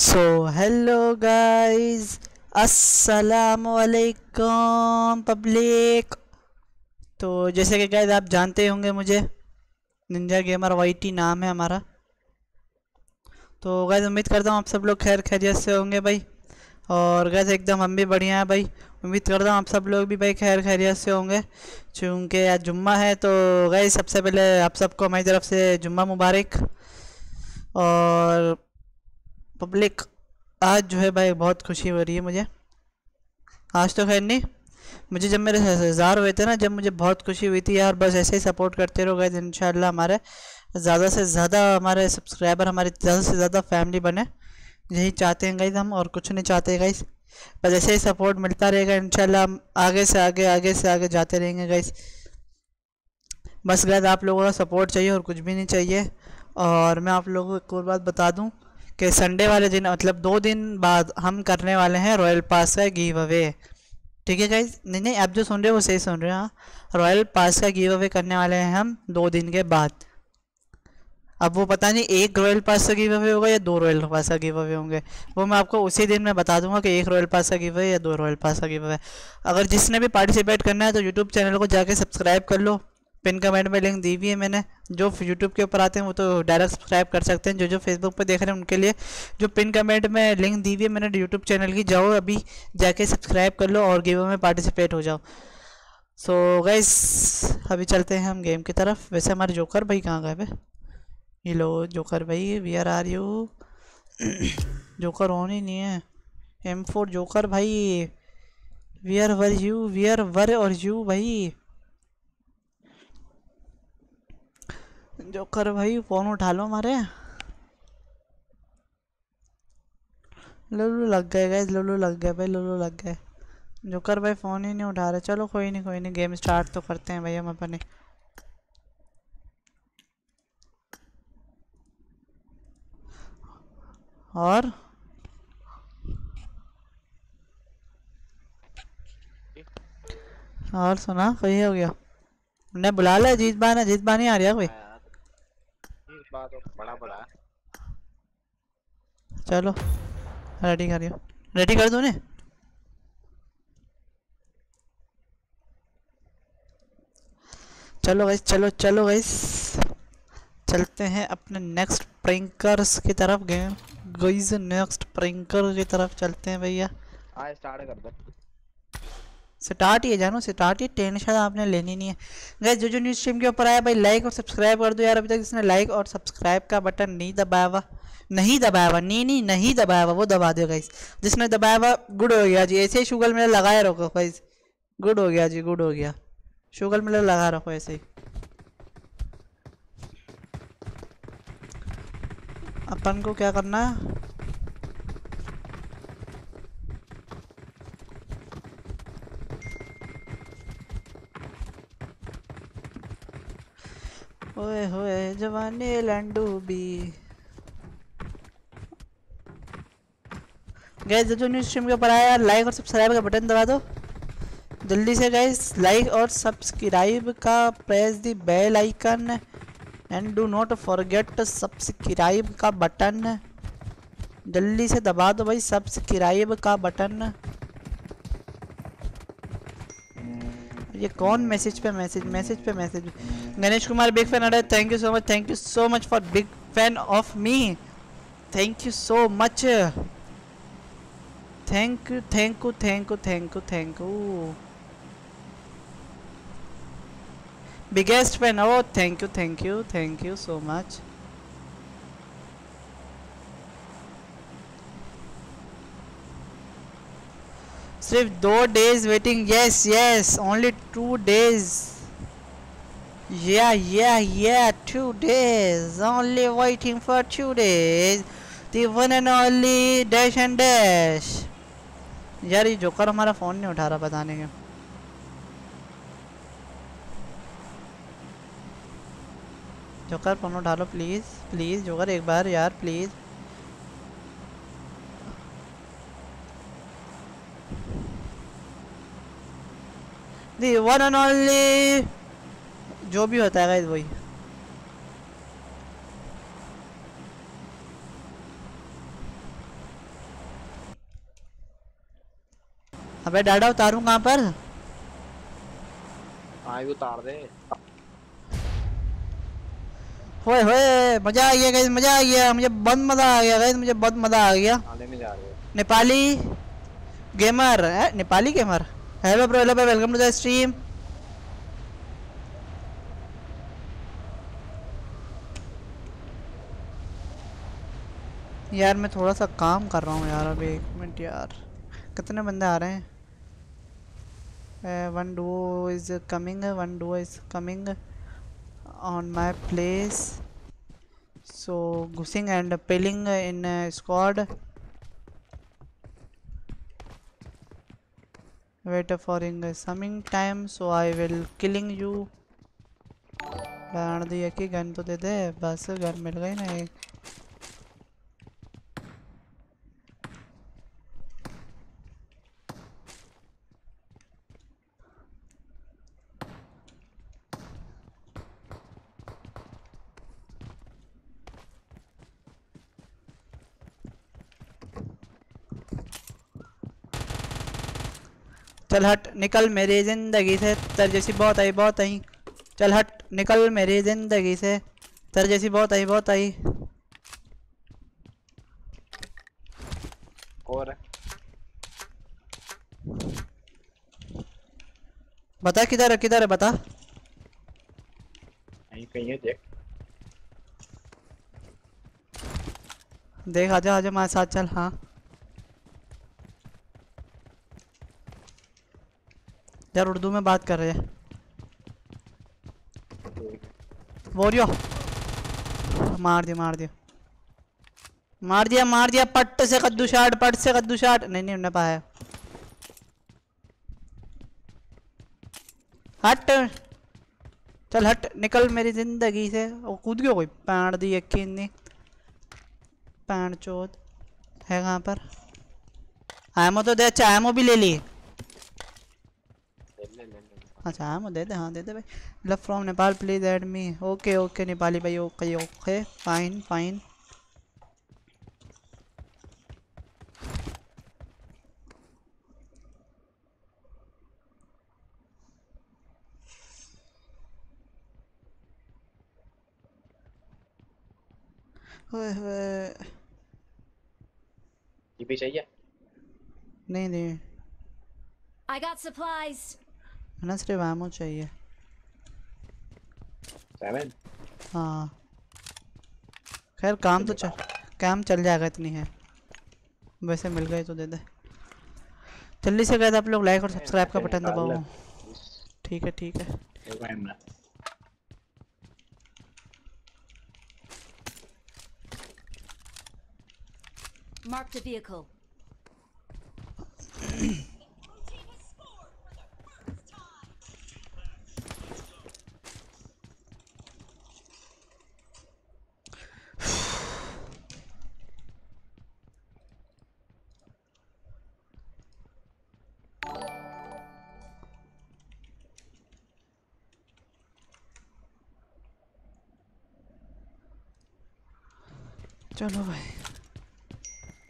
so hello guys अस्सलाम वालेकुम public तो जैसे कि गाइस आप जानते होंगे मुझे। निंजा गेमर वाईटी नाम है हमारा। तो गाइस उम्मीद करता हूँ आप सब लोग खैर खैरियत से होंगे भाई। और गैस एकदम हम भी बढ़िया हैं भाई। उम्मीद करता हूँ आप सब लोग भी भाई खैर खैरियत से होंगे। चूँकि आज जुम्मा है तो गई सबसे पहले आप सबको हमारी तरफ़ से जुम्मा मुबारक। और पब्लिक, आज जो है भाई बहुत खुशी हो रही है मुझे। आज तो खैर नहीं, मुझे जब मेरे हज़ार हुए थे ना, जब मुझे बहुत खुशी हुई थी यार, बस ऐसे ही सपोर्ट करते रहो गए इन हमारे ज़्यादा से ज़्यादा हमारे सब्सक्राइबर हमारे ज़्यादा से ज़्यादा फैमिली बने। यही चाहते हैं गाइज़ हम और कुछ नहीं चाहते गाइज़ बस ऐसे ही सपोर्ट मिलता रहेगा, इंशाल्लाह हम आगे से आगे आगे से आगे जाते रहेंगे गाइज़ बस गाइज़ आप लोगों का सपोर्ट चाहिए और कुछ भी नहीं चाहिए। और मैं आप लोगों को एक और बात बता दूँ कि संडे वाले दिन मतलब दो दिन बाद हम करने वाले हैं रॉयल पास का गिव अवे ठीक है गाइज़ नहीं नहीं, आप जो सुन रहे हो वो सही सुन रहे हो हाँ। रॉयल पास का गिव अवे करने वाले हैं हम दो दिन के बाद। अब वो पता नहीं, एक रॉयल पास का गिव अवे होगा या दो रॉयल पास का गिव अवे होंगे। वो मैं आपको उसी दिन में बता दूँगा कि एक रॉयल पास का गिव अवे या दो रॉयल पास का गिव अवे अगर जिसने भी पार्टिसिपेट करना है तो यूट्यूब चैनल को जाके सब्सक्राइब कर लो। पिन कमेंट में लिंक दी हुई है मैंने। जो यूट्यूब के ऊपर आते हैं वो तो डायरेक्ट सब्सक्राइब कर सकते हैं। जो जो फेसबुक पर देख रहे हैं उनके लिए जो पिन कमेंट में लिंक दी हुई है मैंने यूट्यूब चैनल की जाओ अभी जाके सब्सक्राइब कर लो और गेम में पार्टिसिपेट हो जाओ। सो so, गाइस अभी चलते हैं हम गेम की तरफ़। वैसे हमारे जोकर भाई कहाँ गए भाई हेलो जोकर भाई we are are you joker on ही नहीं है। एम फोर जोकर भाई we are where you we are where are you भाई? जोकर भाई, फ़ोन उठा लो हमारे। लुलू लग गए गए लुलू लग गए भाई, लुलू लग गए। जोकर भाई फ़ोन ही नहीं उठा रहे। चलो कोई नहीं कोई नहीं गेम स्टार्ट तो करते हैं भाई हम अपने। और? और सुना, कोई हो गया? ने बुला लिया, जीत बा ने जीत बा नहीं आ रहा कोई? तो बड़ा बड़ा चलो रेडी करियो रेडी कर दो ने चलो गाइस चलो चलो गाइस चलते हैं अपने नेक्स्ट प्रैंकर्स की तरफ़ गेम गाइस नेक्स्ट प्रैंकर की तरफ़ चलते हैं भैया। हाँ स्टार्ट कर दो। स्टार्ट ही है जानो स्टार्ट ही टेंशन आपने लेनी नहीं है। गैस जो जो न्यूज़ स्ट्रीम के ऊपर आया, भाई लाइक और सब्सक्राइब कर दो यार, अभी तक जिसने लाइक और सब्सक्राइब का बटन नहीं दबाया हुआ, नहीं दबाया हुआ, नहीं नहीं नहीं दबाया हुआ, वो दबा दो गाइस जिसने दबाया हुआ गुड हो गया जी। ऐसे ही शुगर मेरा लगाए रखो गाइस गुड हो गया जी गुड हो गया। शुगर मेरा लगा रखो ऐसे ही। अपन को क्या करना है? ओए होए जवानी लंडू भी। गैस जो न्यूज़ स्ट्रीम के ऊपर आया लाइक और सब्सक्राइब का बटन दबा दो। जल्दी से गैस लाइक और सब्सक्राइब का press the bell icon and do not forget subscribe का बटन जल्दी से दबा दो भाई सब्सक्राइब का बटन ये कौन मैसेज पे मैसेज मैसेज पे message Ganesh Kumar big fan अरे thank you so much thank you so much for big fan of me thank you so much thank you thank you thank you thank you thank you biggest fan oh thank you thank you thank you so much सिर्फ़ दो days waiting yes yes only two days Yeah, yeah, yeah, two days. Only waiting for two days. The one and only dash and dash. यार ये joker हमारा phone नहीं उठा रहा बताने के जोकर फ़ोन उठा लो प्लीज़ प्लीज़ जोकर एक बार यार please the one and only जो भी होता है वही। अबे डाडा उतारूं कहाँ पर? हाँ भी उतार दे। होए होए मज़ा आ गया गाइस मज़ा आ गया मुझे बहुत मज़ा आ गया गाइस मुझे बहुत मज़ा आ गया। आने में जा रहे हो। नेपाली गेमर है? Nepali gamer? Hello bro hello welcome to the stream यार, मैं थोड़ा सा काम कर रहा हूँ यार अभी। एक मिनट यार। कितने बंदे आ रहे हैं? One duo is coming one duo is coming on my place so घुसिंग and पेलिंग in squad wait for in summing time so i will killing you डाल दिया कि गन तो दे दे बस गन मिल गई ना एक चल हट निकल मेरी ज़िंदगी से। तर जैसी बहुत आई बहुत आई चल हट निकल मेरी ज़िंदगी से। तर जैसी बहुत आई बहुत आई और? बता किधर है किधर है बता। कहीं कहीं है देख। देख आजा आजा हमारे साथ चल हाँ। यार उर्दू में बात कर रहे हैं। बोरियो मार दिया मार दिया। मार दिया मार दिया, पट से कद्दू शाट, पट से कद्दू शाट। नहीं नहीं उन्हें पाया। हट। चल, हट। निकल मेरी ज़िंदगी से। वो कूद गया कोई? पैंट दी अक्की इन्नी। पैंट चोद है कहाँ पर? एमो तो दे अच्छा एमो भी ले ली अच्छा एमो दे दे हाँ दे दे भाई। Love from Nepal please add me okay okay Nepali भाई ओके ओके फाइन फाइन ओए होए। टीपी चाहिए? नहीं नहीं। I got supplies. ना सिर्फ़ एमो चाहिए। सेवन हाँ। खैर काम तो चल काम चल जाएगा इतनी है। वैसे मिल गए तो दे दे। जल्दी से गए आप लोग लाइक और सब्सक्राइब का बटन दबाओ। ठीक है ठीक है। Marked a vehicle. चलो भाई।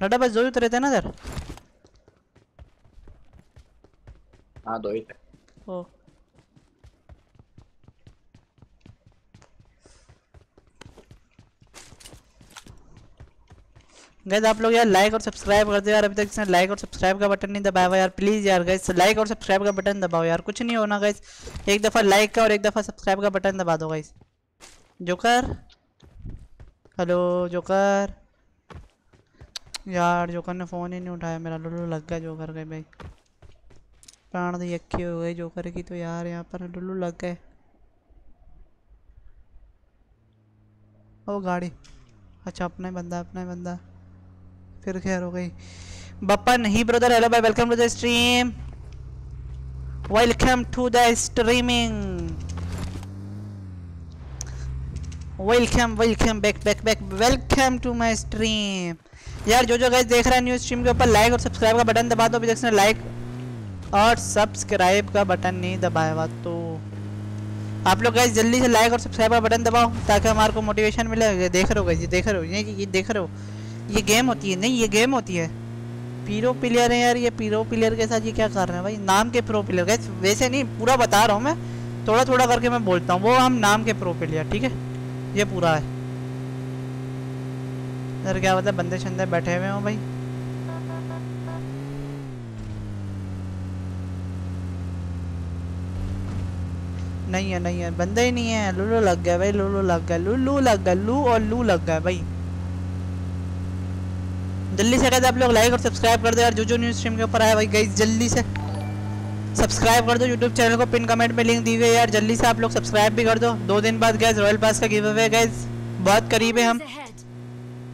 डाटा बस जो तो रहते हैं ना सर हाँ दो ही थे। ओ। गैस आप लोग यार लाइक और सब्सक्राइब कर दो यार अभी तक किसी ने लाइक और सब्सक्राइब का बटन नहीं दबाया हुआ यार प्लीज़ यार गैस लाइक और सब्सक्राइब का बटन दबाओ यार कुछ नहीं होना गैस एक दफ़ा लाइक का और एक दफ़ा सब्सक्राइब का बटन दबा दो गैस जोकर हेलो, जोकर। यार, जोकर ने फ़ोन ही नहीं उठाया। मेरा लुल्लू लग गया जोकर के, भाई। प्राण दी अक्की हो गई जोकर की तो यार, यहाँ पर लुल्लू लग गए। ओ गाड़ी। अच्छा अपना ही बंदा, अपना ही बंदा। फिर खैर हो गई। बप्पा नहीं ब्रदर हेलो भाई welcome to the stream welcome to the streaming welcome welcome back back back welcome to my stream यार जो जो गाइस देख रहा है न्यू स्ट्रीम के ऊपर लाइक और सब्सक्राइब का बटन दबा दो, अभी तक लाइक और सब्सक्राइब का बटन नहीं दबाया हुआ तो। आप लोग गाइस जल्दी से लाइक और सब्सक्राइब का बटन दबाओ, ताकि हमारे को मोटिवेशन मिले। देख रहे हो गाइस ये देख रहे हो, ये ये देख रहे हो। ये गेम होती है, नहीं, ये गेम होती है। पीरो प्लेयर है यार, ये पीरो प्लेयर के साथ ये क्या कर रहे हैं भाई? नाम के प्रो प्लेयर गाइस वैसे नहीं, पूरा बता रहा हूँ मैं। थोड़ा थोड़ा करके मैं बोलता हूँ, वो हम नाम के प्रो प्लेयर ठीक है? ये पूरा है। सर क्या मतलब बंदे शंदे बैठे हुए हो भाई? नहीं है नहीं है। बंदे ही नहीं है। लुलू लग गया भाई, लुलू लग गया। लुलू लग गया, लू और लू लग गया भाई। जल्दी से कहते आप लोग लाइक और सब्सक्राइब कर दे यार। जो जो न्यूज़ स्ट्रीम के ऊपर आया भाई गई जल्दी से। सब्सक्राइब कर दो यूट्यूब चैनल को पिन कमेंट में लिंक दी हुई है यार जल्दी से आप लोग सब्सक्राइब भी कर दो। दो दिन बाद गैस रॉयल पास का गिव अवे गैस बहुत करीब है हम।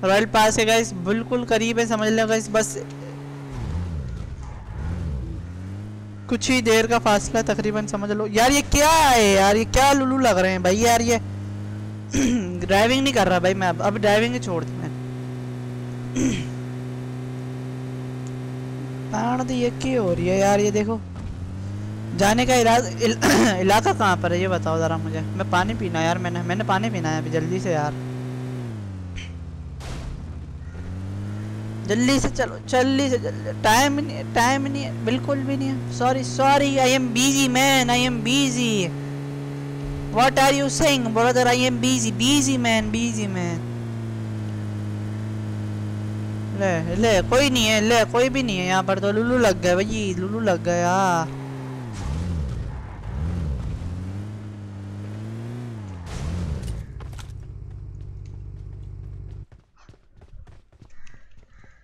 रॉयल पास है गैस बिल्कुल करीब है समझ लो गैस बस कुछ ही देर का फासला तकरीबन समझ लो। यार ये क्या है यार ये क्या लुलू लग रहे हैं भाई यार ये? ड्राइविंग नहीं कर रहा भाई मैं अब अब ड्राइविंग ही छोड़ दी मैं। प्राण दी ये की हो रही है यार ये देखो। जाने का इला, इल, इलाका कहाँ पर है? ये बताओ ज़रा मुझे। मैं पानी पीना यार मैंने मैंने पानी पीना है अभी जल्दी से यार। जल्दी से चलो जल्दी से टाइम नहीं टाइम नहीं बिल्कुल भी नहीं है। Sorry sorry I am busy man I am busy what are you saying brother I am busy busy man busy man ले ले कोई नहीं है ले कोई भी नहीं है यहाँ पर तो। लुलू लग गए भाई लुलू लग गया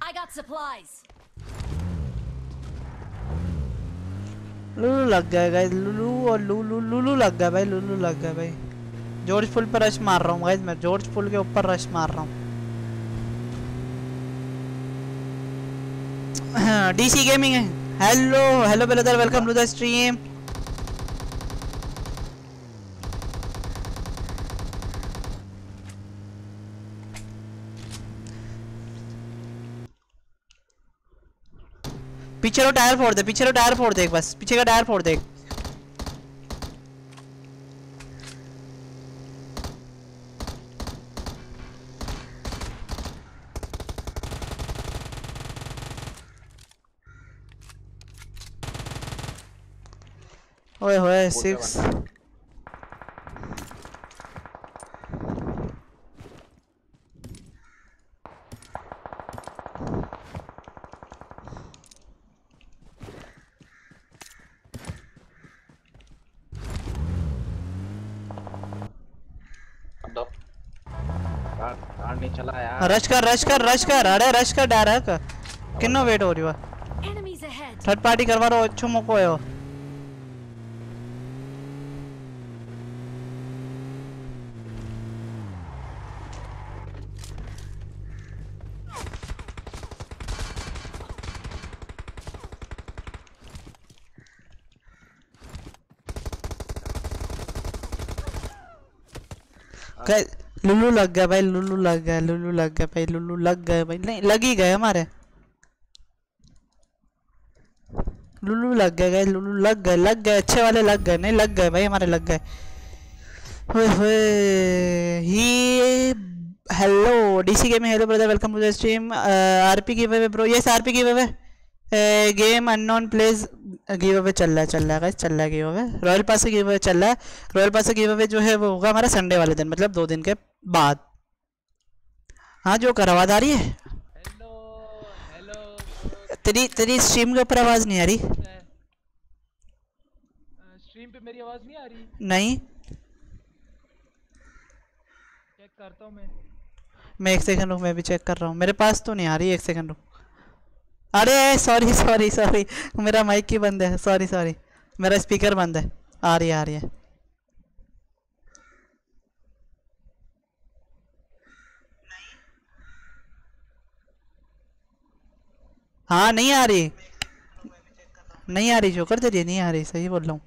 I got supplies. लुलू लग गया गाइस लुलू और लुलू लुलू लग गया भाई, लुलू लग गया भाई। जॉर्ज पुल पर रश मार रहा हूँ गाइस मैं जॉर्ज पुल के ऊपर रश मार रहा हूँ। डीसी गेमिंग है। Hello hello brother welcome to the stream पीछे रो टायर फोड़ दे पीछे रो टायर फोड़ दे एक बस पीछे का टायर फोड़ दे ओए होए सिक्स क्या अब दो कार कार नहीं चला यार रश कर रश कर रश कर। अरे रश कर डायरेक्ट किन्नो वेट हो रही है? थर्ड पार्टी करवा रहा अच्छो मौको है वो। कै- लुल्लू लग गया भाई लुल्लू लग गया लुल्लू लग गया भाई लुल्लू लग गए भाई। नहीं, लग ही गए हमारे। लुल्लू लग गए गए लुल्लू लग गए लग गए अच्छे वाले लग गए। नहीं, लग गए भाई, हमारे लग गए। Hello DC gaming hello brother welcome to the stream RP give away bro yes RP give away game unknown place give away चल रहा है चल रहा है चल रहा है गिव अवे रॉयल पास से गिव अवे चल रहा है। रॉयल पास से गिव अवे जो है वो होगा हमारा संडे वाले दिन मतलब दो दिन के बाद। हाँ जो कर आवाज़ आ रही है। तेरी तेरी स्ट्रीम के ऊपर आवाज़ नहीं आ रही। स्ट्रीम पे मेरी आवाज़ नहीं आ रही? नहीं। चेक करता हूँ मैं। मैं एक सेकंड रुक मैं भी चेक कर रहा हूँ। मेरे पास तो नहीं आ रही एक सेकंड रुक। अरे सॉरी सॉरी सॉरी मेरा माइक ही बंद है. सॉरी सॉरी मेरा स्पीकर बंद है. आ रही है आ रही है. हाँ नहीं आ रही. नहीं आ रही जो कर तेरी नहीं आ रही. सही बोल रहा हूँ.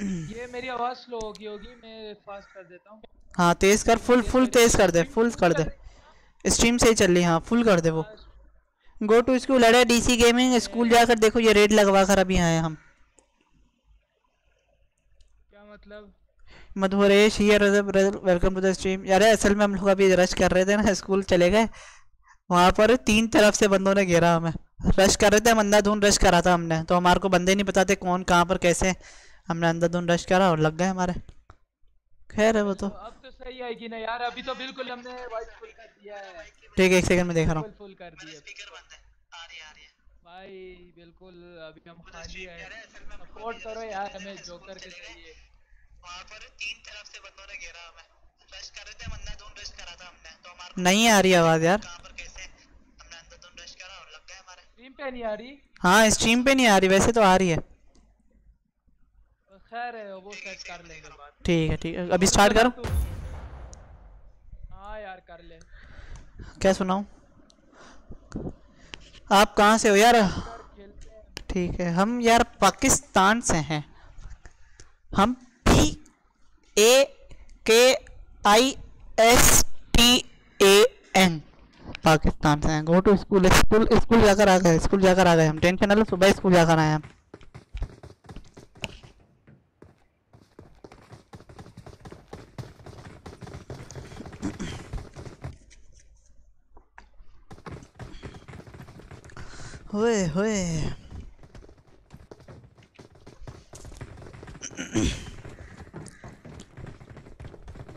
ये मेरी आवाज़ स्लो होगी होगी. मैं फास्ट कर देता हूँ. हाँ तेज कर. फुल फुल तेज कर दे. फुल कर दे. स्ट्रीम सही चल रही हाँ. फुल कर दे वो. गो टू स्कूल अरे डीसी गेमिंग स्कूल जाकर देखो ये रेड लगवा कर अभी आए हम। क्या मतलब? Madhuresh here welcome to the stream अरे असल में हम लोग अभी रश कर रहे थे ना स्कूल चले गए। वहाँ पर तीन तरफ़ से बंदों ने घेरा हमें। रश कर रहे थे हम अंधाधुन रश करा था हमने। तो हमारे को बंदे नहीं बताते कौन कहाँ पर कैसे हमने अंधाधुन रश करा और लग गए हमारे। खैर है वो तो अब तो सही आएगी ना यार अभी तो बिल्कुल हमने वाइट फुल कर दिया है। ठीक है एक सेकंड में देख रहा हूँ। फुल कर दिया। भाई बिल्कुल अभी हम खाली है। सपोर्ट करो यार हमें जोकर के चाहिए नहीं आ रही आवाज़ यार। स्ट्रीम पे नहीं आ रही? हाँ स्ट्रीम पे नहीं आ रही वैसे तो आ रही है। तो खैर है वो सेट कर लेंगे बात ठीक है ठीक है। अभी स्टार्ट करो। हाँ यार कर ले। क्या सुनाऊं? आप कहाँ से हो यार? ठीक है हम यार पाकिस्तान से हैं। हम P A K I S T A N. Pakistan से हैं। Go to school school school जाकर आ गए स्कूल जाकर आ गए हम। टेंशन ना लो सुबह स्कूल जाकर आए हम। होए होए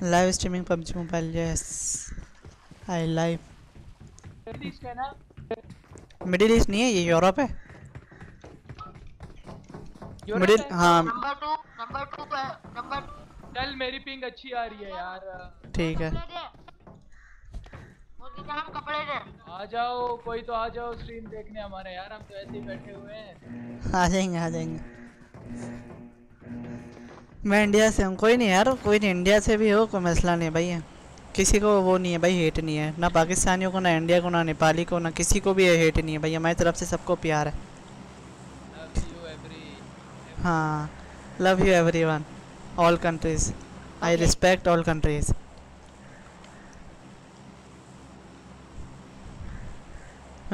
live streaming PUBG mobile yes I live middle east ना? मिडिल ईस्ट नहीं है ये यूरोप है। यूरोप मिडिल है? हाँ। नंबर टू नंबर टू पे नंबर चल मेरी पिंग अच्छी आ रही है यार। ठीक है। नाम कपड़े दे। आ जाओ कोई तो आ जाओ स्ट्रीम देखने हमारे यार हम तो ऐसे ही बैठे हुए हैं। आ जाएँगे आ जाएँगे। मैं इंडिया से हूँ कोई नहीं यार कोई नहीं इंडिया से भी हो कोई मसला नहीं भाई किसी को वो नहीं है भाई हेट नहीं है। ना पाकिस्तानियों को ना इंडिया को ना नेपाली को ना किसी को भी हेट नहीं है भाई हमारी तरफ़ से सबको प्यार है। लव यू एवरी हाँ love you everyone all countries I respect all countries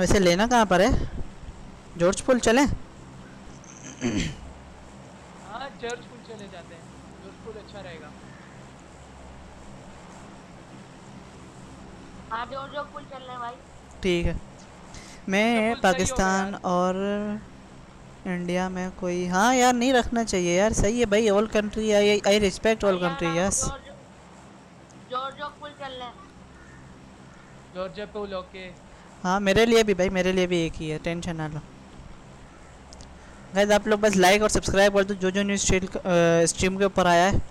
वैसे लेना कहाँ पर है? जॉर्ज पुल चलें? हाँ चर्च पुल चले जाते हैं। चर्च पुल अच्छा रहेगा। हाँ जो जो पुल चल रहे भाई। ठीक है। मैं हो पाकिस्तान और इंडिया में कोई हाँ यार नहीं रखना चाहिए यार। सही है भाई all country I I respect all country yes जो जो जो पुल चल रहे हैं। जॉर्जिया पुल ओके हाँ मेरे लिए भी भाई मेरे लिए भी एक ही है टेंशन ना लो। गाइस आप लोग बस लाइक और सब्सक्राइब कर दो जो जो न्यूज़ स्ट्रीम के ऊपर आया है।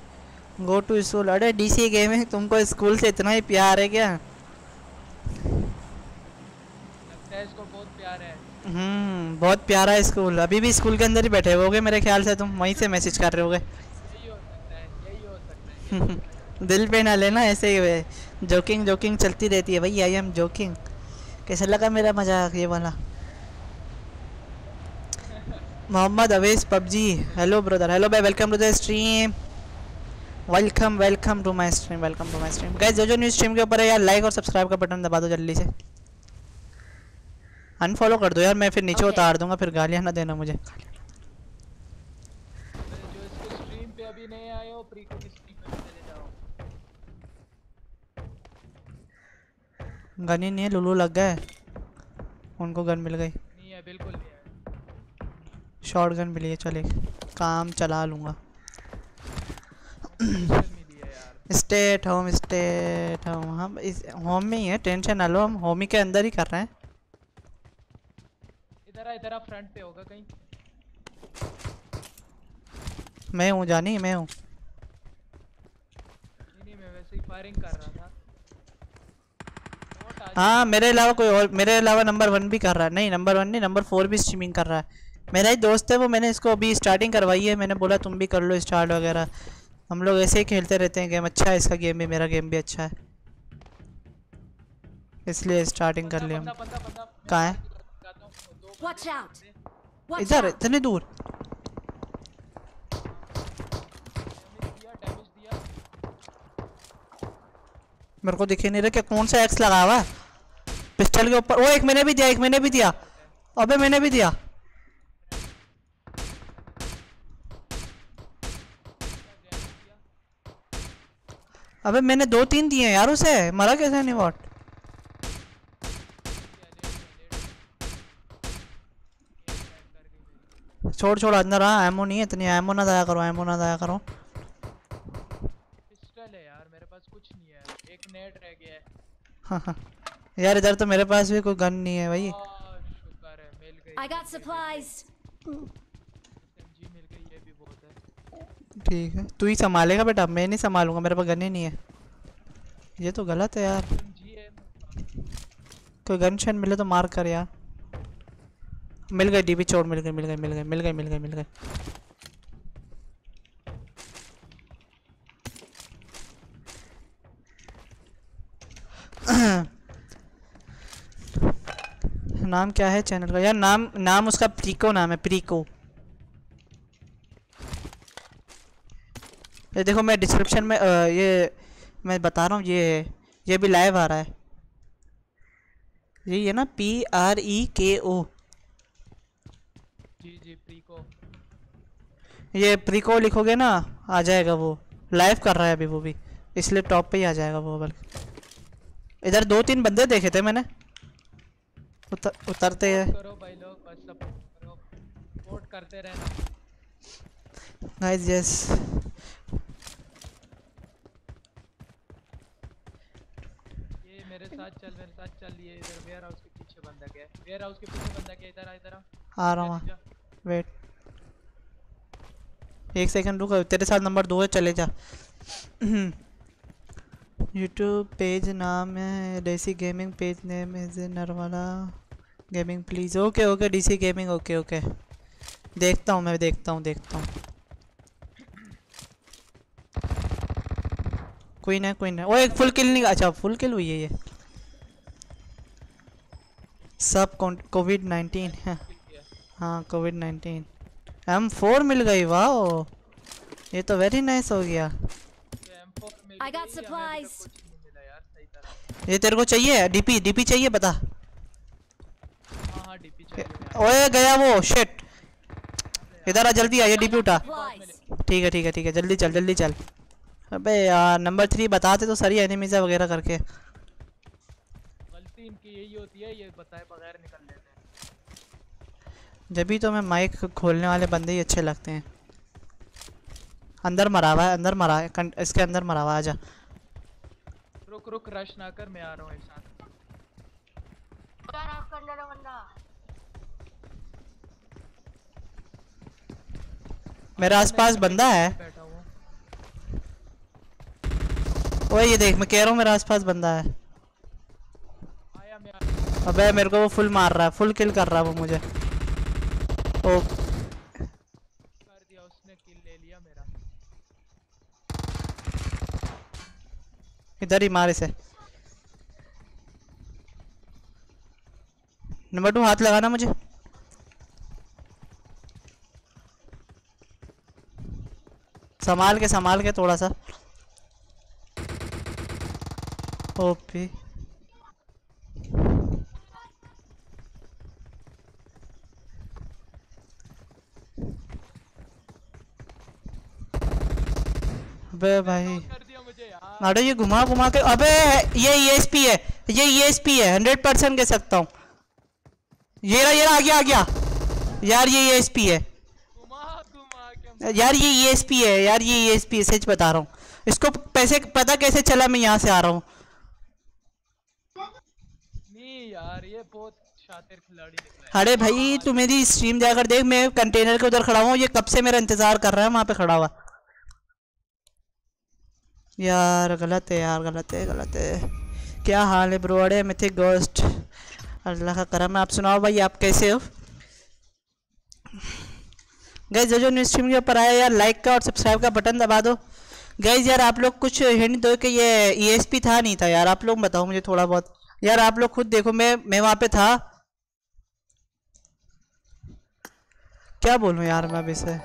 गो टू स्कूल अरे डीसी है तुमको स्कूल से इतना ही प्यार है क्या? लगता है इसको बहुत प्यार है। हम्म बहुत प्यारा है स्कूल अभी भी स्कूल के अंदर ही बैठे होगे मेरे ख्याल से तुम वहीं से मैसेज कर रहे होगे। दिल पे ना लेना ऐसे ही जोकिंग जोकिंग चलती रहती है भाई आई एम जोकिंग कैसा लगा मेरा मज़ाक ये वाला? Mohammad Awez PUBG. Hello brother hello भाई welcome to the stream welcome welcome to my stream welcome to my stream guys जो जो न्यू स्ट्रीम के ऊपर है यार लाइक और सब्सक्राइब का बटन दबा दो जल्दी से। अनफॉलो कर दो यार मैं फिर नीचे Okay. उतार दूँगा फिर गालियाँ ना देना मुझे जो इसके स्ट्रीम पे अभी नहीं आए हो प्री की स्ट्रीम पे भी चले जाओ गन ही नहीं है लुलू लग गए उनको गन मिल गई। नहीं है बिल्कुल शॉर्ट गन मिली है चले काम चला लूँगा। State home state home. हम इस होम में ही है टेंशन ना लो हम होम ही के अंदर ही कर रहे हैं। इधर आ इधर आ फ्रंट पे होगा कहीं। मैं हूँ जानी मैं हूँ। नहीं नहीं मैं वैसे ही फायरिंग कर रहा था। हाँ मेरे अलावा कोई और मेरे अलावा नंबर वन भी कर रहा है। नहीं नंबर वन नहीं नंबर फोर भी स्ट्रीमिंग कर रहा है। मेरा ही दोस्त है वो मैंने इसको अभी स्टार्टिंग करवाई है। मैंने बोला तुम भी कर लो स्टार्ट वगैरह। हम लोग ऐसे ही खेलते रहते हैं गेम अच्छा है इसका गेम भी मेरा गेम भी अच्छा है। इसलिए स्टार्टिंग कर लिया कहाँ है? इधर इतने दूर। मेरे को दिखे नहीं रहा क्या कौन सा एक्स लगा हुआ है। पिस्टल के ऊपर ओ एक मैंने भी दिया एक मैंने भी दिया। अबे मैंने भी दिया। अबे मैंने दो तीन दिए हैं यार उसे मरा कैसे नहीं वॉट? छोड़ छोड़ अंदर हाँ एमो नहीं है इतनी एमो ना दया करो एमो ना दया करो। पिस्टल है यार मेरे पास कुछ नहीं है। एक नेट रह गया है। हाँ हाँ। यार इधर तो मेरे पास भी कोई गन नहीं है भाई। आ, शुक्र मिल गई I got supplies. एसएमजी मिल गई ये भी बहुत है ठीक है। तू ही संभालेगा बेटा मैं नहीं संभालूँगा मेरे पास गन ही नहीं है। ये तो गलत है यार। कोई गन शन मिले तो मार कर यार। मिल गई डीबी चोर मिल गई मिल गई मिल गई मिल गई मिल गई मिल गई। नाम क्या है चैनल का? यार नाम नाम उसका प्रीको नाम है प्रीको। ये देखो मैं डिस्क्रिप्शन में अ, ये मैं बता रहा हूँ ये ये भी लाइव आ रहा है। यही है ना? पी आर ई के ओ जी जी प्री को ये प्रीको लिखोगे ना आ जाएगा वो। लाइव कर रहा है अभी वो भी। इसलिए टॉप पे ही आ जाएगा वो बल्कि। इधर दो तीन बंदे देखे थे मैंने। उतर, उतरते हैं। करो भाई लोग बस सपोर्ट करो। सपोर्ट करते रहना। गाइस यस ये मेरे साथ चल मेरे साथ चल ये इधर वेयर हाउस के पीछे बंदा गया। वेयर हाउस के पीछे बंदा गया इधर आ इधर आ। आ रहा हूँ। वेट एक सेकंड रुको तेरे साथ नंबर दो है चले जा। यूट्यूब पेज नाम है DC gaming page name is Narwala gaming please okay okay DC gaming okay okay देखता हूँ मैं, देखता हूँ देखता हूँ। कोई ना कोई ना। वो एक फुल किल नहीं अच्छा फुल किल हुई है ये। सब कोविड नाइन्टीन है। हाँ कोविड नाइन्टीन एम फोर मिल गई वाह ये तो वेरी नाइस हो गया। M4 मिल I got तक supplies. ये तेरे को चाहिए डीपी डीपी चाहिए बता। हाँ हाँ डीपी ओए गया वो शिट इधर आ जल्दी आ ये डीपी उठा। ठीक है ठीक है ठीक है जल्दी चल जल्दी चल। अबे यार नंबर थ्री बताते तो सही एनिमीज वगैरह करके। गलती इनकी यही होती है ये बताए बगैर निकल लेते हैं। जब भी तो मैं माइक खोलने वाले बंदे ही अच्छे लगते हैं। अंदर मरा हुआ है अंदर मरा है इसके अंदर मरा हुआ आजा। रुक रुक रश ना कर मैं आ रहा हूँ एक साथ। यार आपका अंदर है बंदा मेरे आसपास बंदा है। ओए ये देख मैं कह रहा हूँ मेरे आसपास बंदा है। अबे मेरे को वो फुल मार रहा है फुल किल कर रहा है वो मुझे। ओ इधर ही मार इसे नंबर टू हाथ लगाना मुझे। संभाल के संभाल के थोड़ा सा। ओपी। अबे भाई। अरे ये घुमा घुमा के अबे ये ईएसपी है ये ईएसपी है हंड्रेड परसेंट कह सकता हूँ। ये रहा ये रहा आ गया आ गया। यार ये ईएसपी है घुमा के यार ये ईएसपी है यार ये ईएसपी है सच बता रहा हूँ। इसको पैसे पता कैसे चला मैं यहाँ से आ रहा हूँ। यार ये बहुत शातिर खिलाड़ी निकला है। अरे भाई तू मेरी स्ट्रीम जाकर देख मैं कंटेनर के उधर खड़ा हूँ ये कब से मेरा इंतज़ार कर रहा है वहाँ पे खड़ा हुआ। यार, गलत है यार, गलत है गलत है। क्या हाल है ब्रो? अरे मिथिक गोस्ट अल्लाह का करम आप सुनाओ भाई, आप कैसे हो? गैस जो जो न्यू स्ट्रीम के ऊपर आया यार लाइक का और सब्सक्राइब का बटन दबा दो। गैस यार, आप लोग कुछ हिंट दो कि ये ईएसपी था नहीं था यार। आप लोग बताओ मुझे थोड़ा बहुत। यार, आप लोग खुद देखो, मैं मैं वहाँ पे था। क्या बोलूँ यार मैं अभी से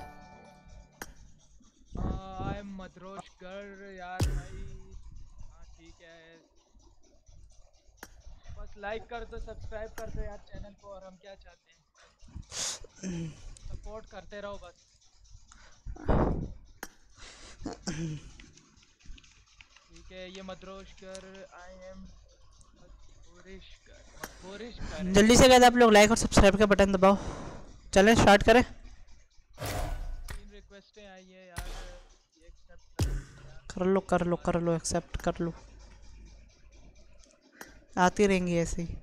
लाइक कर दो सब्सक्राइब कर दो यार चैनल को और हम क्या चाहते हैं? सपोर्ट करते रहो बस। ठीक है ये मदरोश कर आई एम जल्दी से कहते आप लोग लाइक और सब्सक्राइब का बटन दबाओ। चलें स्टार्ट करें। है कर लो कर लो कर लो एक्सेप्ट कर लो। आती रहेंगी ऐसे ही।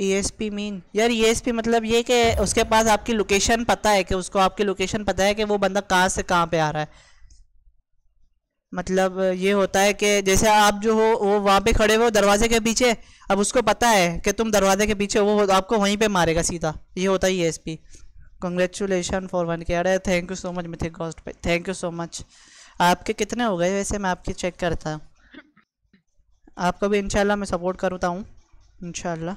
ई एस पी मीन यार ई एस पी मतलब ये कि उसके पास आपकी लोकेशन पता है कि उसको आपकी लोकेशन पता है कि वो बंदा कहाँ से कहाँ पे आ रहा है। मतलब ये होता है कि जैसे आप जो हो वो वहाँ पे खड़े हो दरवाजे के पीछे अब उसको पता है कि तुम दरवाजे के पीछे वो आपको वहीं पे मारेगा सीधा। ये होता है E S P congratulation for one K अरे thank you so much mythic ghost भाई थैंक यू सो मच आपके कितने हो गए वैसे? मैं आपकी चेक करता हूँ। आपको भी इंशाल्लाह मैं सपोर्ट करता हूँ, इंशाल्लाह।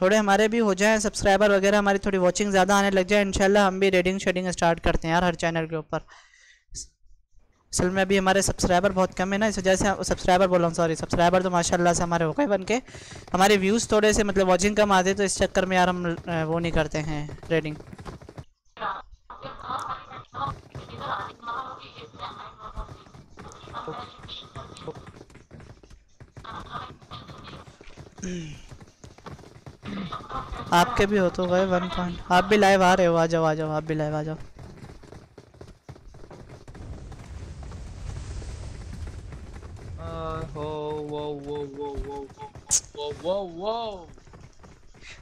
थोड़े हमारे भी हो जाएँ सब्सक्राइबर वगैरह, हमारी थोड़ी वॉचिंग ज़्यादा आने लग जाए इनशाला हम भी रेडिंग शेडिंग स्टार्ट करते हैं यार हर चैनल के ऊपर। असल में अभी हमारे सब्सक्राइबर बहुत कम है ना, इस वजह से सब्सक्राइबर बोला हूँ सॉरी सब्सक्राइबर तो माशाल्लाह से हमारे हो गए बन के। हमारे व्यूज़ थोड़े से मतलब वॉचिंग कम आते तो इस चक्कर में यार हम वो नहीं करते हैं रेडिंग आपके भी हो तो गए वन पॉइंट। आप भी लाइव आ रहे हो आ जाओ आ जाओ आप भी लाइव आ जाओ। whoa, whoa, whoa, whoa, whoa, whoa, whoa.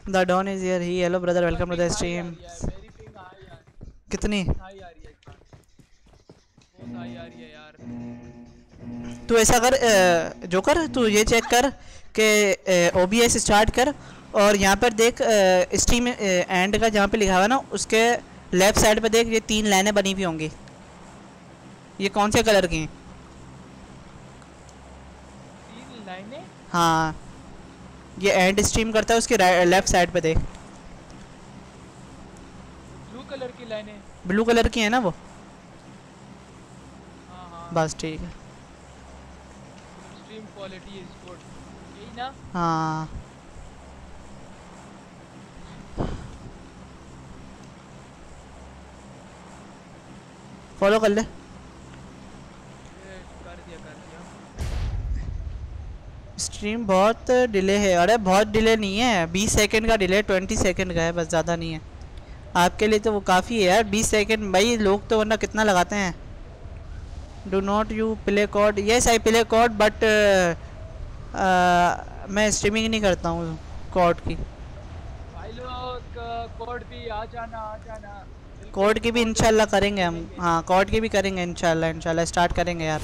The don is here hello brother welcome to the stream high आ रही है, मेरी ping high आ रही कितनी। तू ऐसा कर अ, जो कर तू ये चेक कर। कि ओ बी एस स्टार्ट कर और यहाँ पर देख स्ट्रीम एंड का जहाँ पे लिखा हुआ ना उसके लेफ़्ट साइड पर देख ये तीन लाइनें बनी हुई होंगी। ये कौन से कलर की हैं? हाँ। ये एंड स्ट्रीम करता है उसके लेफ़्ट साइड पे देख। ब्लू कलर की लाइनें? ब्लू कलर की है ना वो? हाँ हाँ। बस ठीक है। हाँ। फॉलो कर ले। स्ट्रीम बहुत डिले है। अरे बहुत डिले नहीं है। बीस सेकंड का डिले ट्वेंटी सेकंड का है, बस ज़्यादा नहीं है। आपके लिए तो वो काफ़ी है यार। बीस सेकंड भाई लोग तो वरना कितना लगाते हैं? Do not you play COD yes I play COD but मैं स्ट्रीमिंग नहीं करता हूँ कॉड की। भाई लोग कोड भी आ जाना आ जाना। कॉड की भी इंशाल्लाह करेंगे हम। हाँ कॉड की भी करेंगे इंशाल्लाह इंशाल्लाह स्टार्ट करेंगे यार।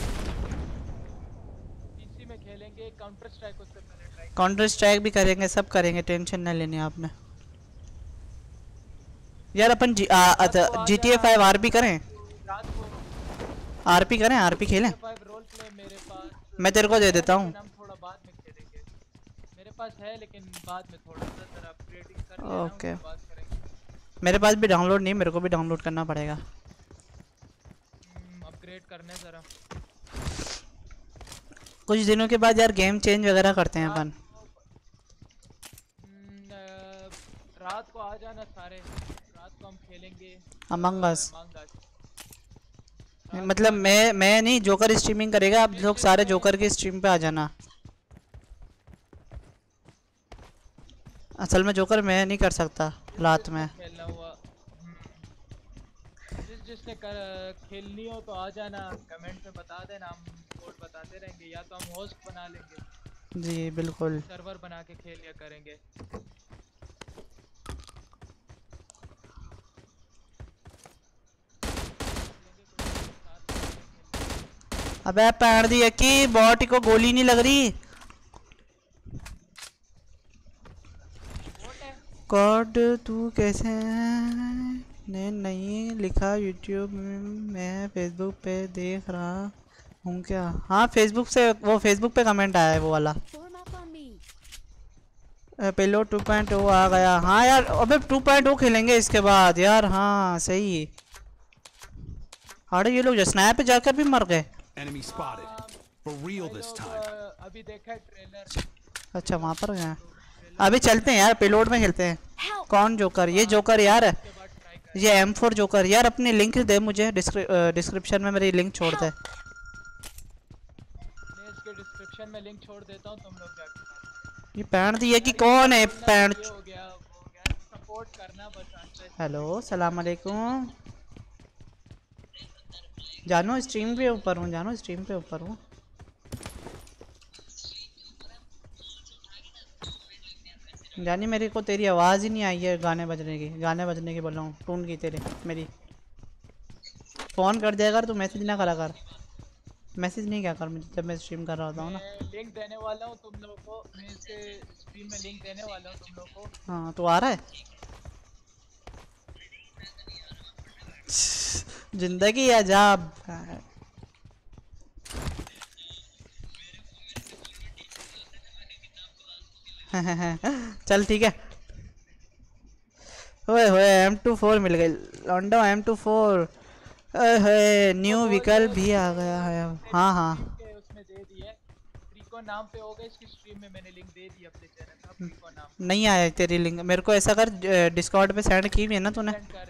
पीसी में खेलेंगे काउंटर स्ट्राइक उससे पहले काउंटर स्ट्राइक भी करेंगे सब करेंगे टेंशन ना लेनी आपने यार अपन G G T A five R P करें? आर पी करें आर पी खेलें? मैं तेरे को दे देता हूँ लेकिन हम थोड़ा बाद में खेलेंगे मेरे पास है लेकिन बाद में थोड़ा सा जरा अपग्रेडिंग कर ओके। मेरे पास भी डाउनलोड नहीं मेरे को भी डाउनलोड करना पड़ेगा। अपग्रेड करने जरा। कुछ दिनों के बाद यार गेम चेंज वगैरह करते हैं अपन। हम्म, रात को आ जाना सारे। रात को हम खेलेंगे। अमंग अस मतलब मैं मैं नहीं जोकर स्ट्रीमिंग करेगा आप लोग सारे जोकर की स्ट्रीम पे आ जाना। असल में जोकर मैं नहीं कर सकता रात में। खेलना हुआ। हम्म। जिस जिसने कर, खेलनी हो तो आ जाना। कमेंट में बता देना हम कोड बताते रहेंगे या तो हम होस्ट बना लेंगे। जी बिल्कुल। सर्वर बना के खेल लिया करेंगे। अबे पैर दी की बॉट को गोली नहीं लग रही? कॉड तू कैसे है? ने नहीं लिखा यूट्यूब में। मैं फेसबुक पे देख रहा हूँ क्या? हाँ फेसबुक से वो फेसबुक पे कमेंट आया है वो वाला. पेलो टू पॉइंट ओ आ गया। हाँ यार अबे टू पॉइंट ओ खेलेंगे इसके बाद। यार हाँ सही। अरे ये लोग जो स्नैप पे जाकर भी मर गए। है ट्रेलर अच्छा वहाँ पर गए अभी चलते हैं यार पेलोड में खेलते हैं। कौन जोकर ये जोकर यार। ये एम फोर जोकर यार अपनी लिंक दे मुझे डिस्क्रिप्शन में मेरी लिंक छोड़ दे। डिस्क्रिप्शन में लिंक छोड़ देता हूँ तुम लोग जाके ये पैंट दी है कि कौन है? पैंट हेलो सलाम अलैकुम। जानो स्ट्रीम पे ऊपर हूँ जानो स्ट्रीम पे ऊपर हूँ। जानी मेरे को तेरी आवाज़ ही नहीं आई है गाने बजने की गाने बजने की बोल रहा हूँ टून की तेरे मेरी। फ़ोन कर दिया कर तू मैसेज ना करा कर। मैसेज नहीं क्या कर मुझे जब मैं स्ट्रीम कर रहा होता हूँ ना। लिंक देने वाला हूँ तुम लोगों को मैं इसके स्ट्रीम में लिंक देने वाला हूँ तुम लोगों को। हाँ तो आ रहा है? ज़िंदगी अजाब चल ठीक है। ओए होए एम टू फोर मिल गई। लॉन्डो एम टू फोर ओए न्यू विकल्प भी आ गया है। हाँ हाँ। है फ्रीको नाम पे होगा इसकी स्ट्रीम में मैंने लिंक दे दी अपने चैनल का नाम नहीं आया तेरी लिंक मेरे को ऐसा कर डिस्काउंट पे सेंड की भी है ना तूने? हाँ